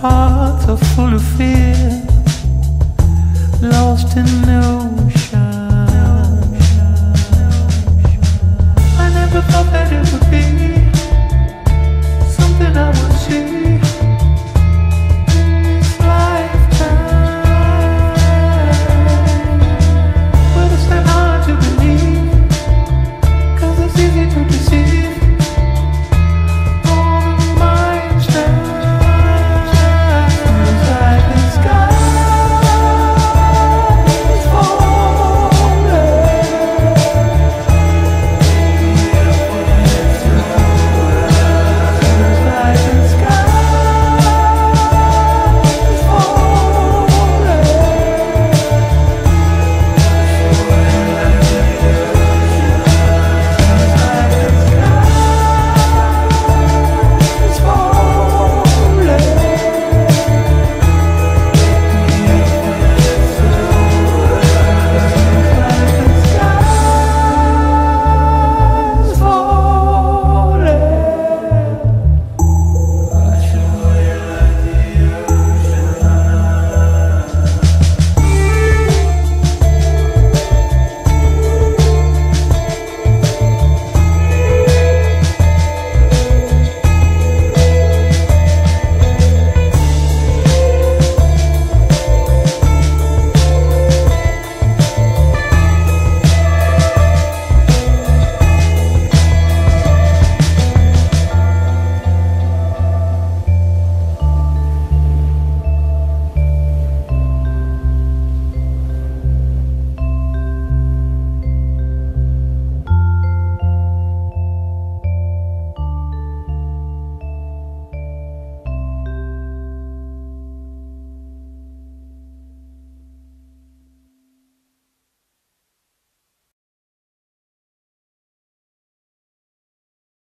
hearts are full of fear, lost in notion. I never thought that it would be.